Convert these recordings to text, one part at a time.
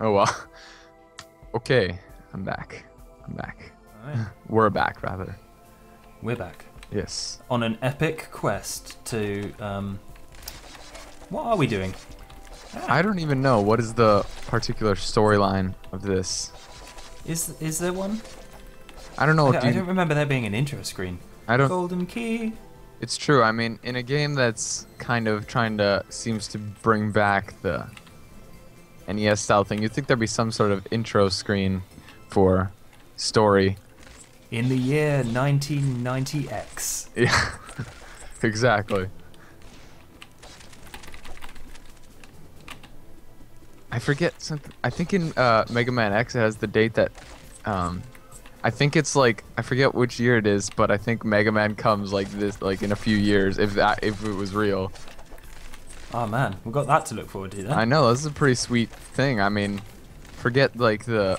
Oh well. okay, I'm back. I'm back. Alright, We're back, rather. we're back Yes. on an epic quest to. Um, what are we doing? I don't even know what is the particular storyline of this. Is is there one? I don't know. I, if I you- don't remember there being an intro screen. I don't. Golden key. It's true. I mean, in a game that's kind of trying to seems to bring back the NES style thing, you'd think there'd be some sort of intro screen for story. In the year 1990X. Yeah. exactly. I forget something. I think in uh, Mega Man X it has the date that. Um, I think it's like I forget which year it is, but I think Mega Man comes like this, like in a few years, if that if it was real. Oh man, we've got that to look forward to then. I know this is a pretty sweet thing. I mean, forget like the.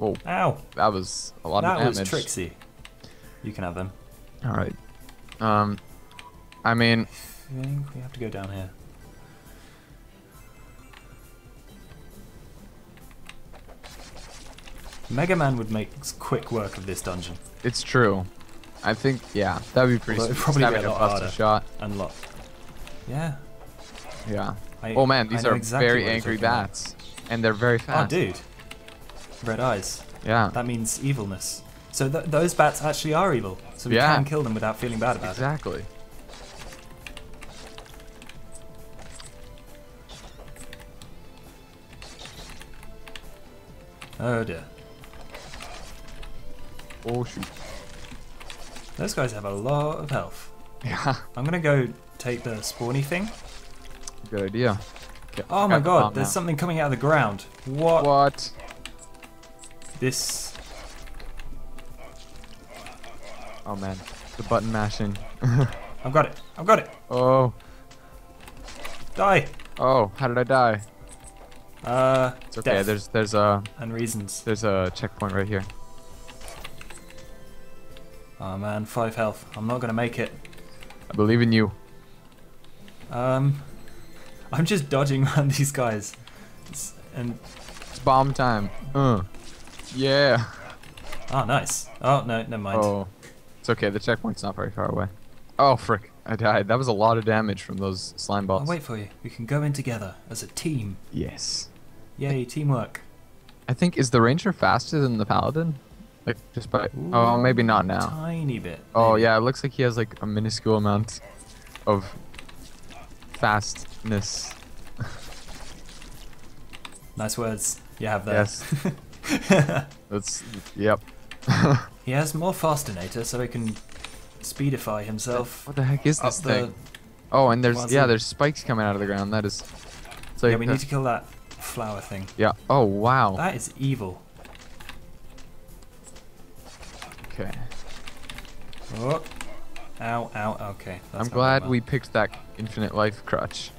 Oh, Ow, that was a lot that of was damage. Trixie. You can have them. All right. Um, I mean, I think we have to go down here. Mega Man would make quick work of this dungeon. it's true. I think yeah, that'd be pretty. Although sweet. probably a lot harder. shot. Unlock. Yeah. Yeah. I, Oh man, these are exactly very angry about. bats, and they're very oh, fast. Oh, dude. Red eyes. Yeah. That means evilness. So th- those bats actually are evil. So we Yeah. can kill them without feeling bad about Exactly. it. Exactly. Oh dear. Oh shoot. Those guys have a lot of health. Yeah. I'm gonna go take the spawny thing. Good idea. Okay, Oh my god, there's now. something coming out of the ground. What? What? This. Oh man, the button mashing. I've got it. I've got it. oh. Die. Oh, how did I die? Uh. It's okay. death There's there's a and reasons. there's a checkpoint right here. Oh man, five health. I'm not gonna make it. I believe in you. Um. I'm just dodging around these guys. It's- and It's bomb time. Uh. Yeah. oh, nice. Oh no, never mind. Oh. It's okay. The checkpoint's not very far away. Oh frick! I died. That was a lot of damage from those slime I'll wait for you. We can go in together as a team. Yes. Yay, teamwork. I think is the ranger faster than the paladin? Like just by oh maybe not now. Tiny bit. Oh maybe. yeah, it looks like he has like a minuscule amount of fastness. Nice words you have there. Yes. That's yep. he has more fastinator, so he can speedify himself. what the heck is this the- thing? Oh, and there's What's yeah, it? there's spikes coming out of the ground. That is. Like yeah, we the- need to kill that flower thing. Yeah. Oh wow. That is evil. Okay. Oh. Ow, ow, okay. that's I'm glad going we picked that infinite life crutch,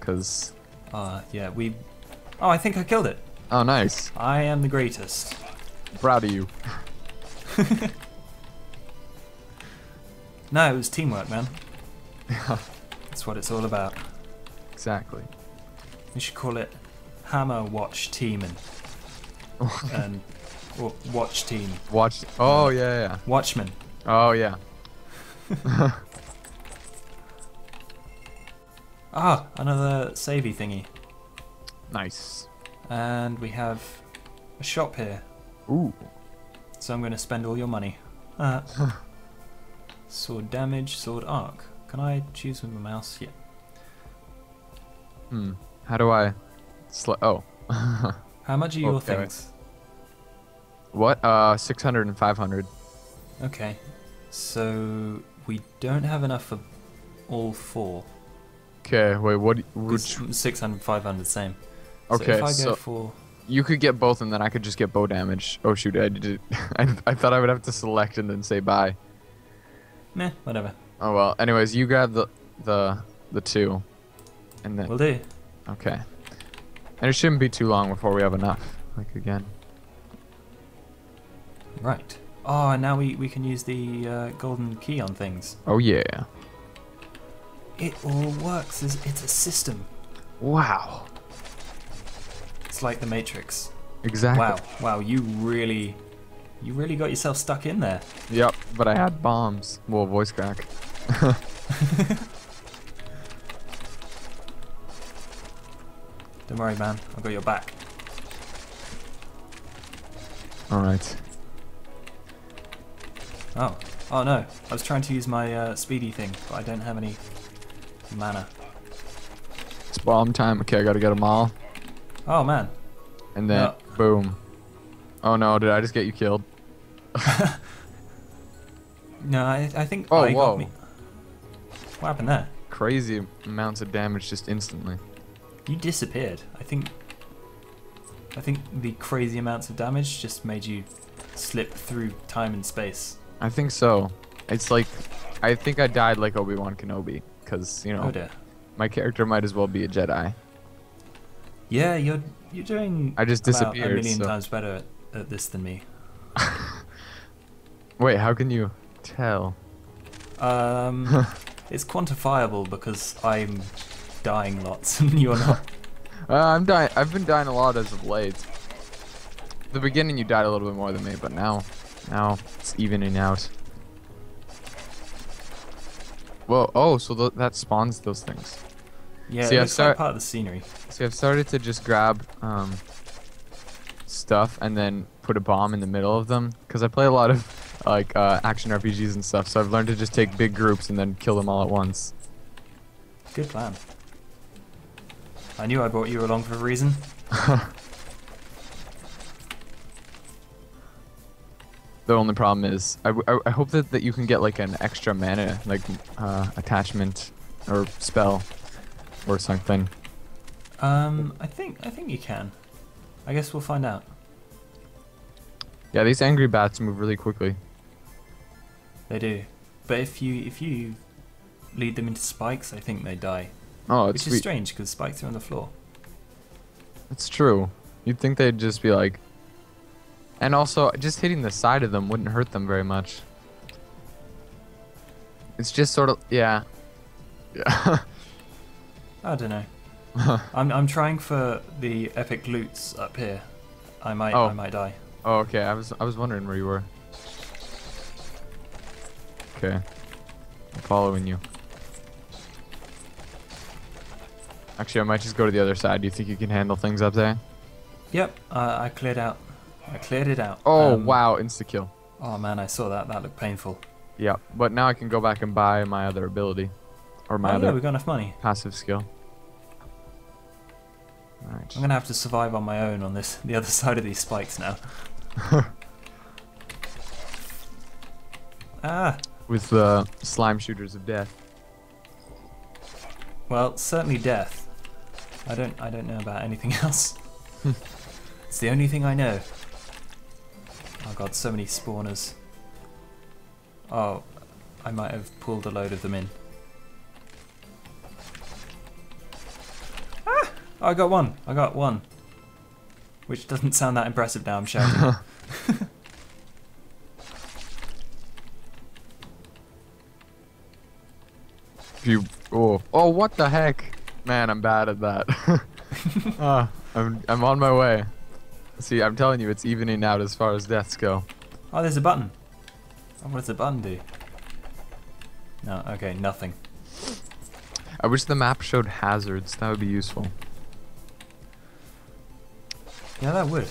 cause well. Uh, yeah, we. Oh, I think I killed it. oh nice, I am the greatest. proud of you. No, it was teamwork, man. That's what it's all about. exactly. We should call it Hammer Watch Teaming. and or Watch Team. Watch. Oh yeah, yeah. Watchman. Oh yeah. Ah, another savey thingy. Nice. And we have a shop here. Ooh. So I'm going to spend all your money. Uh, sword damage, sword arc. Can I choose with my mouse? Yeah. Hmm. How do I? Sl- oh. How much are your Okay. things? what? Uh, 600 and 500. Okay. So we don't have enough for all four. Okay. Wait. What? Which? 600, 500, same. So Okay. if I go So for you could get both, and then I could just get bow damage. Oh shoot! I did. I, I thought I would have to select and then say bye. meh, whatever. Oh well. Anyways, you grab the the the two, and then We'll do. okay. And it shouldn't be too long before we have enough. Like again. Right. Oh, now we, we can use the uh, golden key on things. Oh yeah. It all works. It's, it's a system. Wow. It's like the Matrix. Exactly. Wow, wow, you really, you really got yourself stuck in there. Yep, but I had bombs. Well, voice crack. Don't worry, man. I've got your back. Alright. Oh, oh no. I was trying to use my uh, speedy thing, but I don't have any mana. It's bomb time. Okay, I gotta get them all. Oh man. And then, No. boom. Oh no, did I just get you killed? No, I, I think Oh, I whoa. got me. What happened there? Crazy amounts of damage just instantly. You disappeared. I think. I think the crazy amounts of damage just made you slip through time and space. I think so. It's like, I think I died like Obi-Wan Kenobi. Because, you know, Oh my character might as well be a Jedi. Yeah, you're you're doing. I just disappeared, a million so- times better at, at this than me. Wait, how can you tell? Um, it's quantifiable because I'm dying lots and you're not. Uh, I'm dying. I've been dying a lot as of late. The beginning, you died a little bit more than me, but now, now it's evening out. Whoa! Oh, so th that spawns those things. Yeah, See, it I looks start- like part of the scenery. See, I've started to just grab um, stuff and then put a bomb in the middle of them because I play a lot of like uh, action RPGs and stuff. So I've learned to just take big groups and then kill them all at once. Good plan. I knew I brought you along for a reason. The only problem is, I I hope that, that you can get like an extra mana, like uh, attachment or spell or something. Um, I think I think you can. I guess we'll find out. Yeah, these angry bats move really quickly. They do, but if you if you lead them into spikes, I think they die. Oh, Which it's is strange because spikes are on the floor. It's true. You'd think they'd just be like, and also just hitting the side of them wouldn't hurt them very much. It's just sort of yeah, yeah. I don't know. I'm I'm trying for the epic loots up here. I might Oh. I might die. oh, okay. I was I was wondering where you were. Okay, I'm following you. Actually, I might just go to the other side. Do you think you can handle things up there? Yep, uh, I cleared out. I cleared it out. Oh Um, wow, insta kill. Oh man, I saw that. That looked painful. Yeah, but now I can go back and buy my other ability, or my oh other yeah, we got enough money. passive skill. Alright. I'm gonna have to survive on my own on this the other side of these spikes now. Ah, With the slime shooters of death. well, certainly death. I don't I don't know about anything else. it's the only thing I know. Oh god, so many spawners. Oh, I might have pulled a load of them in. Ah! I got one. I got one. Which doesn't sound that impressive now I'm shouting. You oh oh what the heck, man, I'm bad at that. Ah, I'm I'm on my way. See, I'm telling you, it's evening out as far as deaths go. Oh, there's a button. Oh, what does the button do? No, okay, nothing. I wish the map showed hazards. That would be useful. Yeah, that would.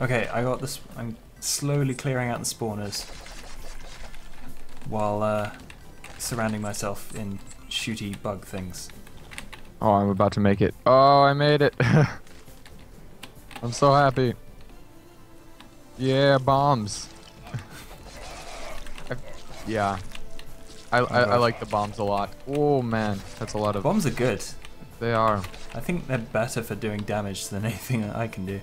Okay, I got this. I'm slowly clearing out the spawners while uh, surrounding myself in shooty bug things. Oh, I'm about to make it. Oh, I made it. I'm so happy. Yeah, bombs. I- yeah. I, I, I like the bombs a lot. Oh man, that's a lot of. Bombs are good. They are. I think they're better for doing damage than anything I can do.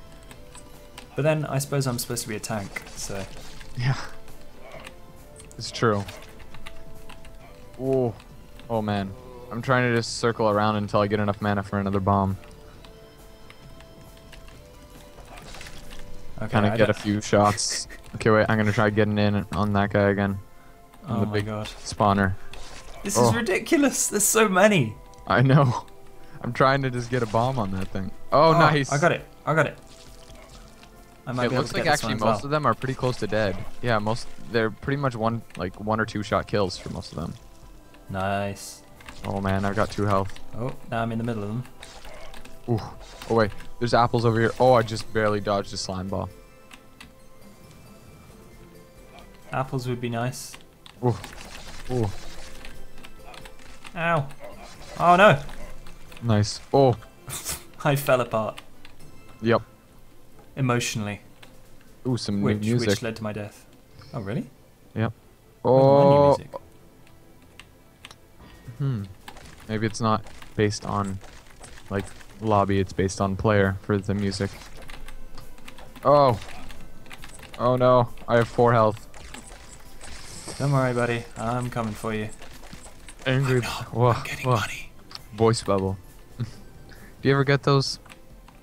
But then I suppose I'm supposed to be a tank, so Yeah. It's true. Oh. Oh man. I'm trying to just circle around until I get enough mana for another bomb. Okay. Kind of get a few shots. Okay, wait. I'm gonna try getting in on that guy again. Oh the my big- god, Spawner. this Oh. is ridiculous. There's so many. I know. I'm trying to just get a bomb on that thing. Oh, oh nice. I got it. I got it. I might It be able looks to like actually most well. of them are pretty close to dead. Yeah, most they're pretty much one like one or two shot kills for most of them. Nice. Oh man, I've got two health. Oh, now I'm in the middle of them. Ooh. Oh wait, there's apples over here. Oh, I just barely dodged a slime ball. Apples would be nice. Ooh. Ooh. Ow. Oh no. Nice. Oh. I fell apart Yep. emotionally, Ooh, some which new music. which led to my death. Oh really? Yep. Where's my new Oh. Hmm. Maybe it's not based on like lobby. It's based on player for the music. Oh. Oh no. I have four health. Don't worry, buddy. I'm coming for you. Angry. Whoa, whoa. money. Voice bubble. Do you ever get those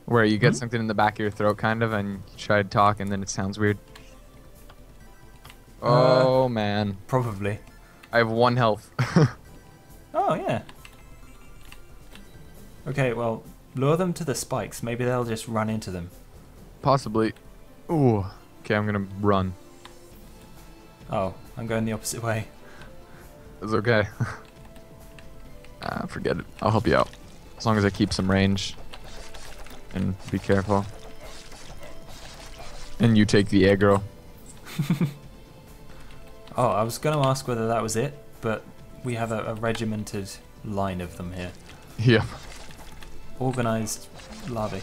where you get Hmm? something in the back of your throat, kind of, and you try to talk and then it sounds weird? Uh, Oh man, Probably. I have one health. Oh yeah. Okay, well, lure them to the spikes. Maybe they'll just run into them. Possibly. Ooh. Okay, I'm gonna run. Oh, I'm going the opposite way. It's okay. ah, forget it. I'll help you out. As long as I keep some range. And be careful. And you take the aggro. Oh, I was going to ask whether that was it, but we have a, a regimented line of them here. Yep. Organized larvae.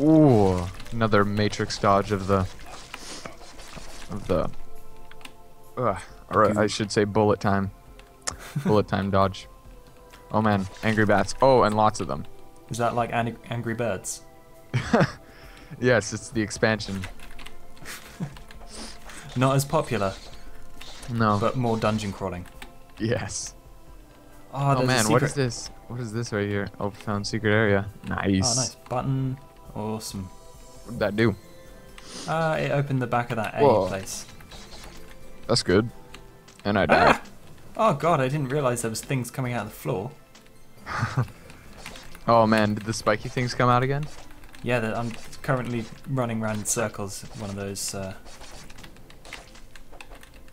Ooh, another matrix dodge of the of the. Ugh, or I should say bullet time. bullet time dodge. Oh man, angry bats. Oh, and lots of them. Is that like An- Angry Birds? Yes, it's the expansion. Not as popular, No. but more dungeon crawling. yes. Oh, Oh, man, what is this? What is this right here? Oh, found secret area. Nice. Oh, nice. Button. Awesome. What did that do? Uh, it opened the back of that A Whoa. place. That's good. And I died. Ah! Oh god, I didn't realize there was things coming out of the floor. Oh man, did the spiky things come out again? Yeah, I'm currently running around in circles. One of those uh,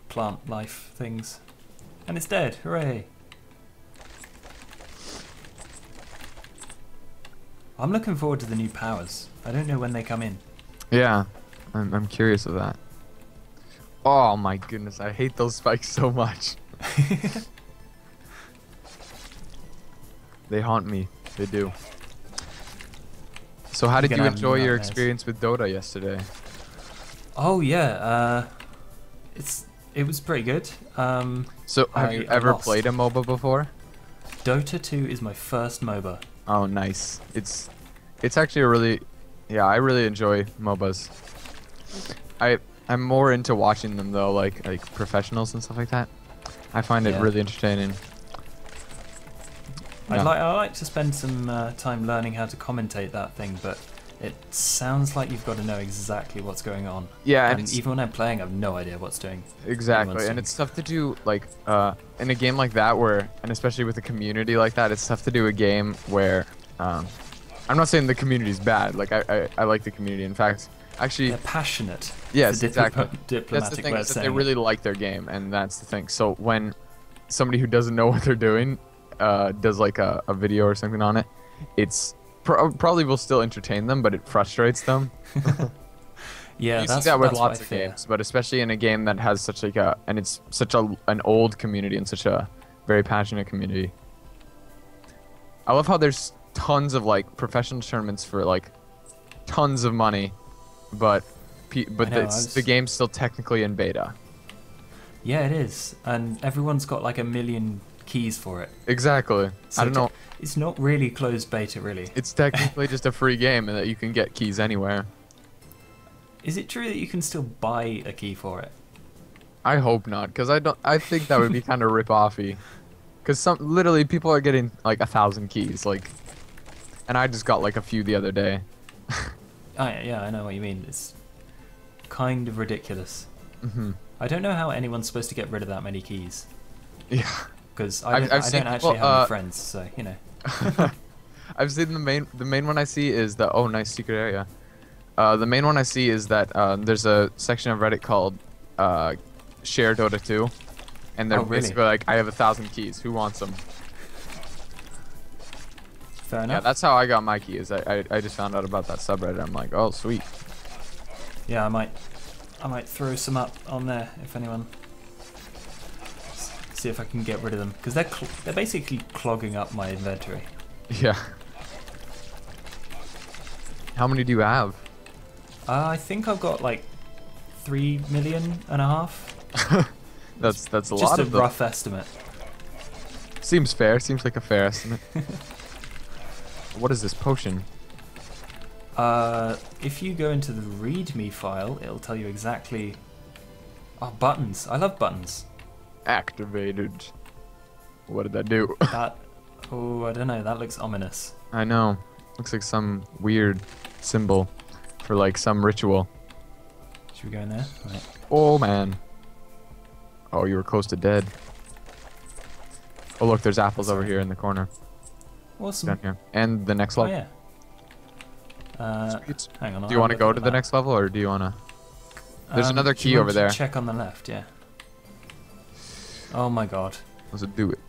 plant life things, and it's dead. Hooray! I'm looking forward to the new powers. I don't know when they come in. Yeah, I'm, I'm curious of that. Oh my goodness, I hate those spikes so much. They haunt me. They do. So how did you enjoy your experience with Dota yesterday? Oh yeah, uh, it's it was pretty good. Um, So have I- you ever played a MOBA before? Dota 2 is my first MOBA. Oh, nice. It's it's actually a really yeah, I really enjoy MOBAs. I I'm more into watching them though, like like professionals and stuff like that. I find it really entertaining. I'd like I like to spend some uh, time learning how to commentate that thing, but it sounds like you've got to know exactly what's going on. Yeah, and And even when I'm playing, I have no idea what's doing. Exactly, and doing. it's tough to do like uh, in a game like that where, and especially with a community like that, it's tough to do a game where. Um, I'm not saying the community's bad. Like I, I, I like the community. In fact, actually, They're passionate. yes, exactly. Diplomatic That's the thing way is of that they really like their game, and that's the thing. So when somebody who doesn't know what they're doing uh, does like a, a video or something on it, it's pro- probably will still entertain them, but it frustrates them. Yeah, you that's, see that with lots of fear. games, but especially in a game that has such like a and it's such a an old community and such a very passionate community. I love how there's tons of like professional tournaments for like tons of money, but pe- but know, I it's- was- the game's still technically in beta. Yeah, it is, and everyone's got like a million keys for it. Exactly. So I don't know. It's not really closed beta, really. It's technically just a free game and that you can get keys anywhere. Is it true that you can still buy a key for it? I hope not, because I don't. I think that would be kind of rip offy. Because some literally people are getting like a thousand keys, like, and I just got like a few the other day. Oh, yeah, I know what you mean. It's kind of ridiculous. hmm I don't know how anyone's supposed to get rid of that many keys Yeah. Because I I've- don't, I've I seen don't actually people, have any uh, friends, so you know. I've seen the main the main one I see is the oh nice secret area. Uh, the main one I see is that um, there's a section of Reddit called uh, Share Dota 2, and they're Oh, really? basically like, I have a thousand keys. Who wants them? Fair enough. Yeah, that's how I got my keys. I, I I just found out about that subreddit. I'm like, oh sweet. Yeah, I might, I might throw some up on there if anyone. See if I can get rid of them because they're cl- they're basically clogging up my inventory. Yeah. How many do you have? Uh, I think I've got like three million and a half. that's that's a Just lot a of them. rough estimate. Seems fair. Seems like a fair estimate. what is this potion? Uh, if you go into the README file, it'll tell you exactly. Oh, buttons! I love buttons. Activated. What did that do? That. Oh, I don't know. That looks ominous. I know. Looks like some weird symbol for like some ritual. Should we go in there? Right. Oh man. Oh, you were close to dead. Oh look, there's apples over here in the corner. Awesome. Down here. And the next level. Oh level. yeah. Uh, Sweet. hang on. Do you want to go to the next level or do you want to? There's another key over there. Check on the left. Yeah. Oh my god. Let's do it.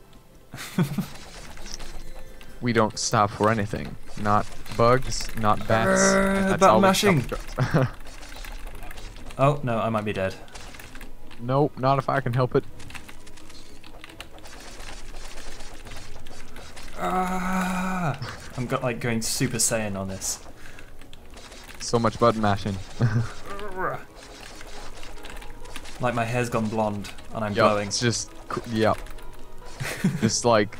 we don't stop for anything. Not bugs, not bats. That's all mashing. Oh no, I might be dead. nope, not if I can help it. Ah! I'm got like going Super Saiyan on this. So much button mashing. Like my hair's gone blonde and I'm Yup, glowing. It's just, yeah. yep. just like,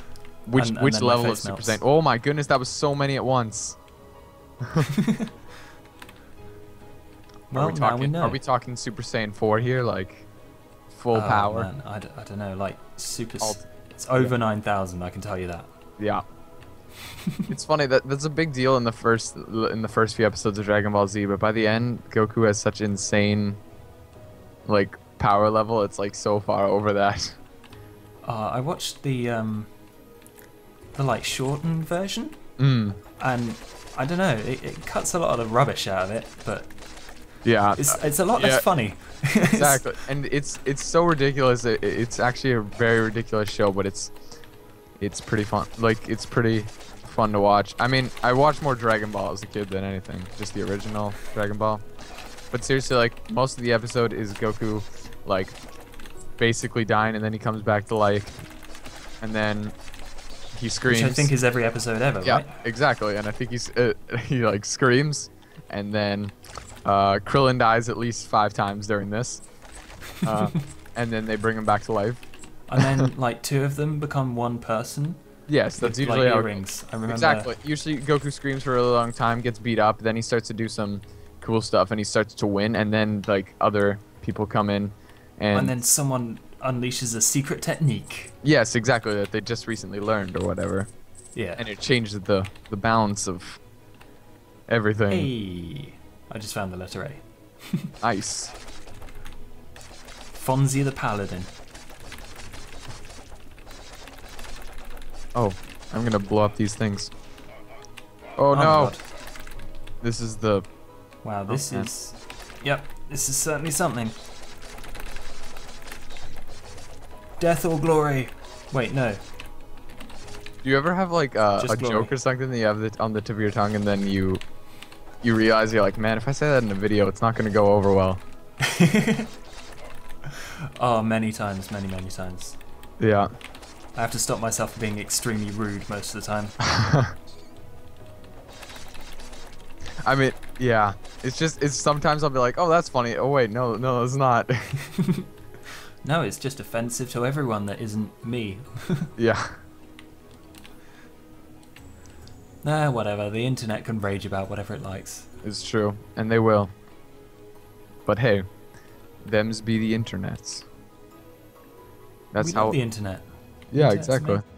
which And- and which my level of Super. Saiyan? Oh my goodness, that was so many at once. Well, are we talking, we know. Are we talking Super Saiyan 4 here, like full Oh, power? Man, I, d- I don't know, like super. Alt- It's over 9,000, I can tell you that. Yeah. it's funny that that's a big deal in the first in the first few episodes of Dragon Ball Z, but by the end, Goku has such insane, like power level. It's like so far over that. Uh, I watched the um, the like shortened version, Mm. and I don't know, it, it cuts a lot of the rubbish out of it, but Yeah. it's it's a lot yeah. less funny. Exactly and it's it's so ridiculous it, it's actually a very ridiculous show but it's it's pretty fun like it's pretty fun to watch i mean i watched more dragon ball as a kid than anything just the original dragon ball but seriously like most of the episode is goku like basically dying and then he comes back to life and then he screams Which I think is every episode ever, yeah, right? exactly. And I think he's uh, he like screams, and then uh, Krillin dies at least five times during this, uh, and then they bring him back to life. And then like two of them become one person. Yes, that's usually like how it earrings. I remember. Exactly. Usually Goku screams for a really long time, gets beat up, then he starts to do some cool stuff, and he starts to win, and then like other people come in, and, And then someone unleashes a secret technique. yes, exactly that they just recently learned or whatever, Yeah. and it changes the the balance of everything. Hey, I just found the letter A. Nice. Fonzie the Paladin. Oh, I'm gonna blow up these things. Oh, oh my no! This is the. Wow, this oh, Okay. is. Yep, this is certainly something. Death or glory? Wait, no. Do you ever have like uh, a glory. joke or something that you have it on the tip of your tongue, and then you you realize you're like, man, if I say that in a video, it's not gonna go over well. oh, many times, many, many times. Yeah. I have to stop myself from being extremely rude most of the time. I mean, yeah. It's just it's sometimes I'll be like, oh, that's funny. Oh wait, no, no, it's not. No, it's just offensive to everyone that isn't me. yeah. Nah, whatever. The internet can rage about whatever it likes. It's true, and they will. But hey, them's be the internets. That's we how. the internet. yeah, Internet's exactly. amazing.